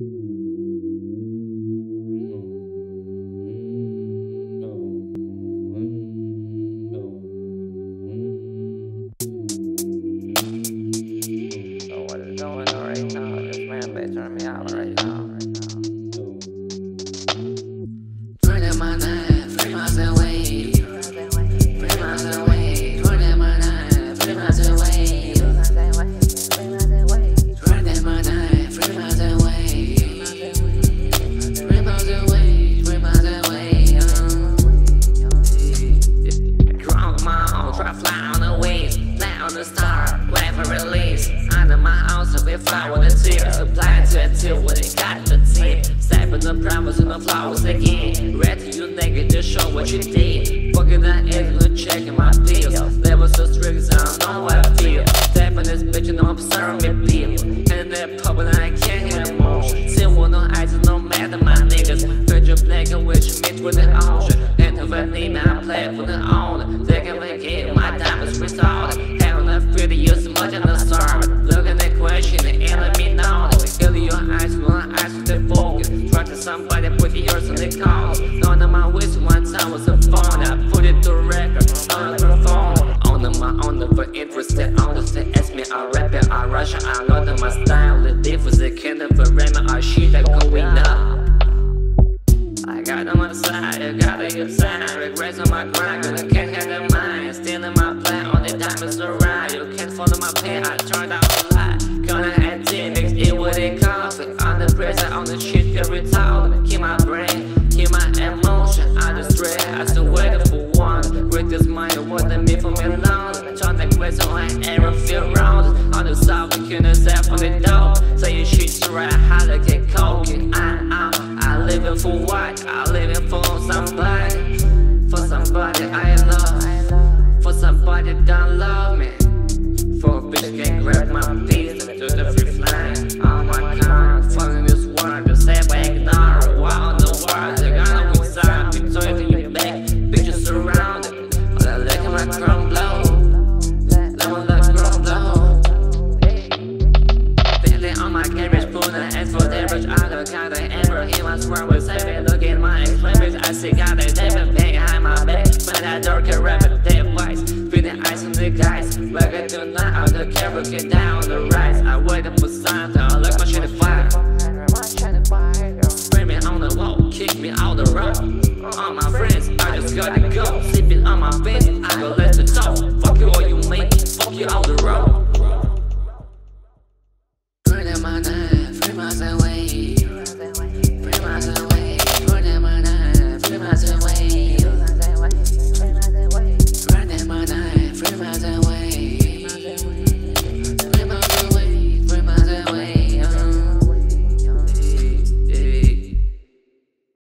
right now. This man may turn me out right now. We fly with the tears. Apply to it till when it got the tip. Step in the promise and the flowers again. Ready you naked to show what you did. Fucking the engine, checking my pills. Levels so strict, I don't know what I feel. Step in this bitch and I'm observing me feel. And that pub and I can't get emotion. Still with no eyes, no matter my niggas. Heard your black and which meet with the ocean. And if I need me, I play for the owner. They can make it, my diamonds restored. Having a pretty use much in the server. Looking at question It to record on the phone. On the my own for interested understand. Ask me, I rap it, I rush it. I know that my style is different. They can't ever rap I shit that going up. I got on my side, I got on your side. Regrets on my grind, cause I can't have the mind. Still in my plan, on the diamonds around. You can't follow my pain, I turned out a lie. Gonna have to mix it with it conflict. Under pressure, on the shit, get retarded. Keep my brain, keep my emotion. I just stress, I still waiting for 700 dollars. Feeling on my carriage, pulling an for average. I don't count the ever. He was wrong with saving. Look at my cleavage. I see got the devil behind my back. But I dark and rapid dead voice. Feeling ice on the guys. Welcome to night out the carol. Get down the rise. I waited for signs. I look my shit to fire. Screaming on the wall. Kick me out the road. All my friends, I just gotta go. Sleeping on my bed. I go let the talk.